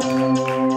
Música